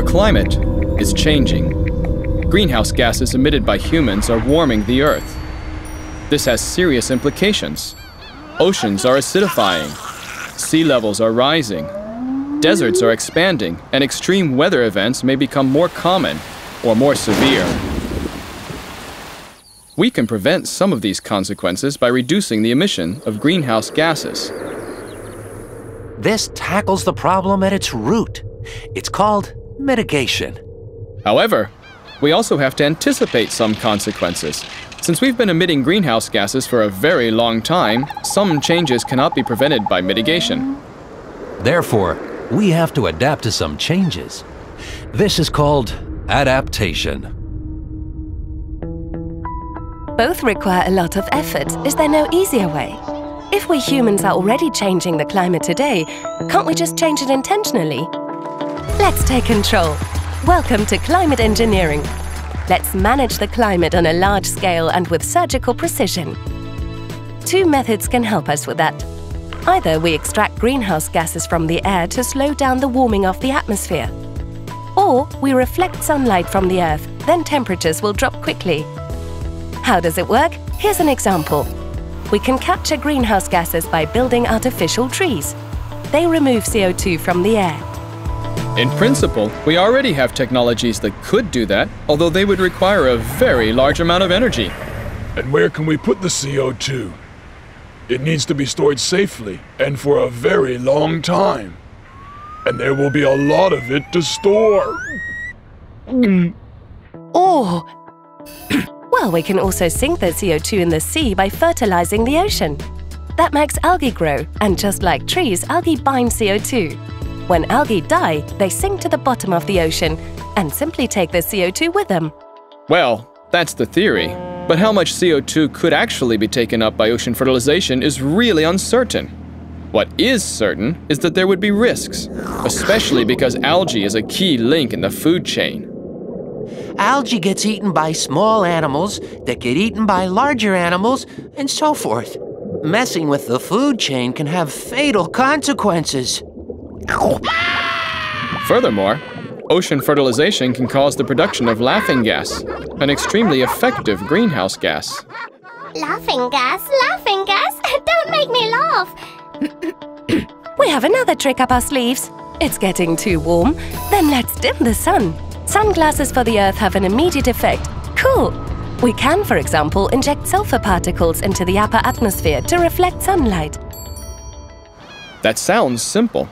Our climate is changing. Greenhouse gases emitted by humans are warming the Earth. This has serious implications. Oceans are acidifying, sea levels are rising, deserts are expanding, and extreme weather events may become more common or more severe. We can prevent some of these consequences by reducing the emission of greenhouse gases. This tackles the problem at its root. It's called mitigation. However, we also have to anticipate some consequences. Since we've been emitting greenhouse gases for a very long time, some changes cannot be prevented by mitigation. Therefore, we have to adapt to some changes. This is called adaptation. Both require a lot of effort. Is there no easier way? If we humans are already changing the climate today, can't we just change it intentionally? Let's take control. Welcome to climate engineering. Let's manage the climate on a large scale and with surgical precision. Two methods can help us with that. Either we extract greenhouse gases from the air to slow down the warming of the atmosphere. Or we reflect sunlight from the Earth, then temperatures will drop quickly. How does it work? Here's an example we can capture greenhouse gases by building artificial trees. They remove CO2 from the air. In principle, we already have technologies that could do that, although they would require a very large amount of energy. And where can we put the CO2? It needs to be stored safely and for a very long time. And there will be a lot of it to store. Oh! Well, we can also sink the CO2 in the sea by fertilizing the ocean. That makes algae grow, and just like trees, algae bind CO2. When algae die, they sink to the bottom of the ocean and simply take the CO2 with them. Well, that's the theory. But how much CO2 could actually be taken up by ocean fertilization is really uncertain. What is certain is that there would be risks, especially because algae is a key link in the food chain. Algae gets eaten by small animals that get eaten by larger animals, and so forth. Messing with the food chain can have fatal consequences. Furthermore, ocean fertilization can cause the production of laughing gas, an extremely effective greenhouse gas. Laughing gas, laughing gas, don't make me laugh. we have another trick up our sleeves. It's getting too warm, then let's dim the sun. Sunglasses for the Earth have an immediate effect. Cool! We can, for example, inject sulfur particles into the upper atmosphere to reflect sunlight. That sounds simple.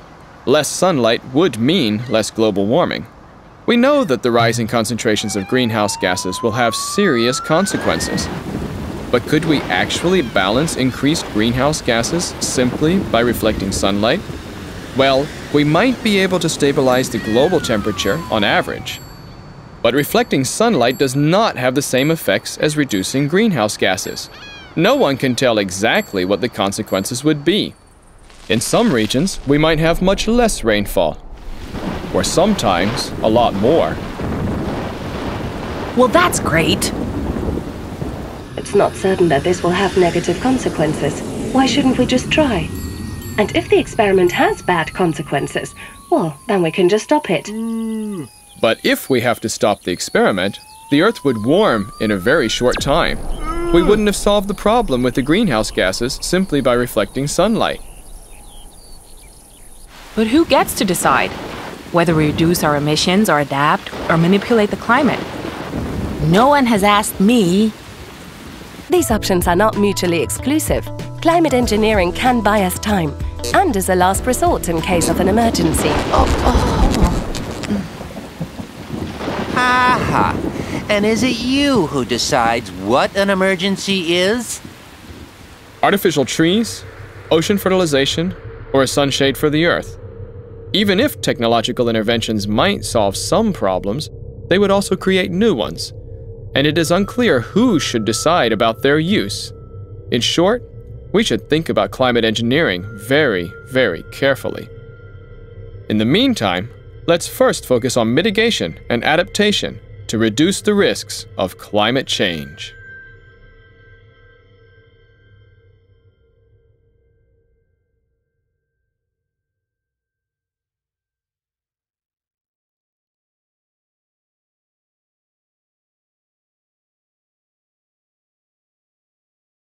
Less sunlight would mean less global warming. We know that the rising concentrations of greenhouse gases will have serious consequences. But could we actually balance increased greenhouse gases simply by reflecting sunlight? Well, we might be able to stabilize the global temperature on average. But reflecting sunlight does not have the same effects as reducing greenhouse gases. No one can tell exactly what the consequences would be. In some regions, we might have much less rainfall, or sometimes a lot more. Well, that's great. It's not certain that this will have negative consequences. Why shouldn't we just try? And if the experiment has bad consequences, well, then we can just stop it. But if we have to stop the experiment, the Earth would warm in a very short time. We wouldn't have solved the problem with the greenhouse gases simply by reflecting sunlight. But who gets to decide whether we reduce our emissions or adapt or manipulate the climate? No one has asked me. These options are not mutually exclusive. Climate engineering can buy us time and is a last resort in case of an emergency. Oh, oh. Ha ha. And is it you who decides what an emergency is? Artificial trees, ocean fertilization, or a sunshade for the Earth. Even if technological interventions might solve some problems, they would also create new ones, and it is unclear who should decide about their use. In short, we should think about climate engineering very, very carefully. In the meantime, let's first focus on mitigation and adaptation to reduce the risks of climate change.